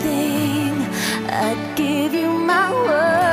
everything. I'd give you my word.